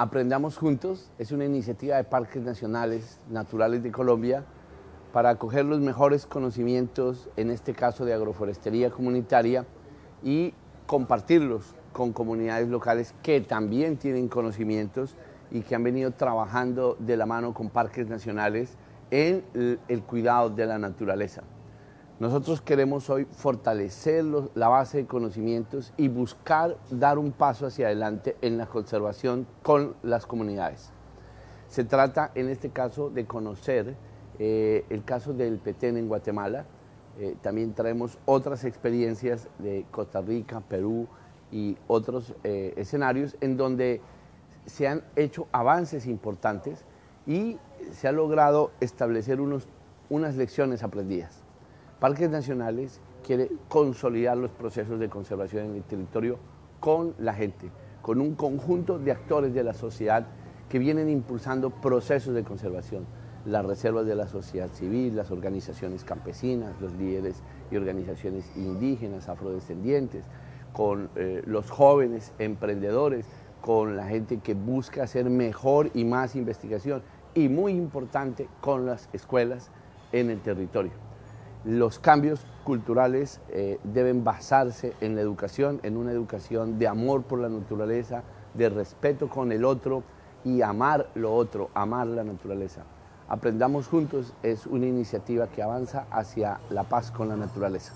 Aprendamos Juntos es una iniciativa de Parques Nacionales Naturales de Colombia para acoger los mejores conocimientos, en este caso de agroforestería comunitaria, y compartirlos con comunidades locales que también tienen conocimientos y que han venido trabajando de la mano con parques nacionales en el cuidado de la naturaleza. Nosotros queremos hoy fortalecer la base de conocimientos y buscar dar un paso hacia adelante en la conservación con las comunidades. Se trata en este caso de conocer eh, el caso del petén en Guatemala. Eh, también traemos otras experiencias de Costa Rica, Perú y otros eh, escenarios en donde se han hecho avances importantes y se ha logrado establecer unos, unas lecciones aprendidas. Parques Nacionales quiere consolidar los procesos de conservación en el territorio con la gente, con un conjunto de actores de la sociedad que vienen impulsando procesos de conservación. Las reservas de la sociedad civil, las organizaciones campesinas, los líderes y organizaciones indígenas, afrodescendientes, con eh, los jóvenes emprendedores, con la gente que busca hacer mejor y más investigación y muy importante con las escuelas en el territorio los cambios culturales eh, deben basarse en la educación, en una educación de amor por la naturaleza, de respeto con el otro y amar lo otro, amar la naturaleza. Aprendamos juntos es una iniciativa que avanza hacia la paz con la naturaleza.